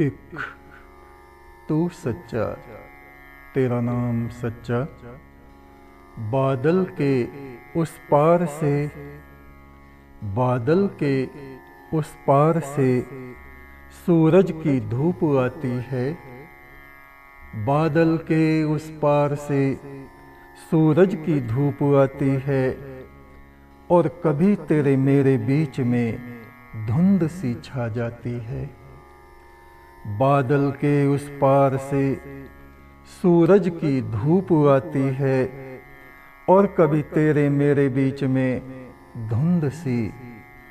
एक, तू सच्चा, तेरा नाम सच्चा। बादल के उस पार से, बादल के उस पार से सूरज की धूप आती है। बादल के उस पार से सूरज की धूप आती है। और कभी तेरे मेरे बीच में धुंध सी छा जाती है। बादल के उस पार से सूरज की धूप आती है और कभी तेरे मेरे बीच में धुंध सी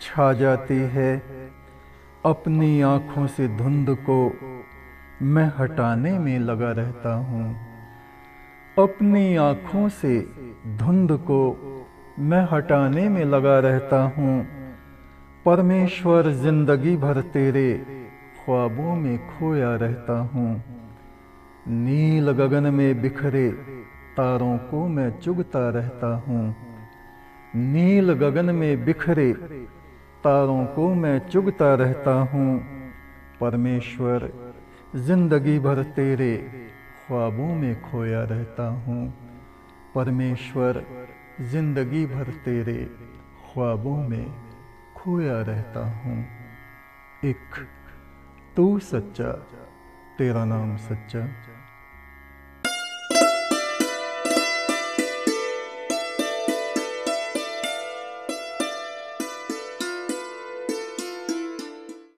छा जाती है। अपनी आँखों से धुंध को मैं हटाने में लगा रहता हूँ। अपनी आँखों से धुंध को मैं हटाने में लगा रहता हूँ। परमेश्वर ज़िंदगी भर तेरे ख्वाबों में खोया रहता हूँ। नील गगन में बिखरे तारों को मैं चुगता रहता हूँ। नील गगन में बिखरे तारों को मैं चुगता रहता हूँ। परमेश्वर, ज़िंदगी भर तेरे ख्वाबों में खोया रहता हूँ। परमेश्वर, ज़िंदगी भर तेरे ख्वाबों में खोया रहता हूँ। एक तू सच्चा तेरा नाम सच्चा।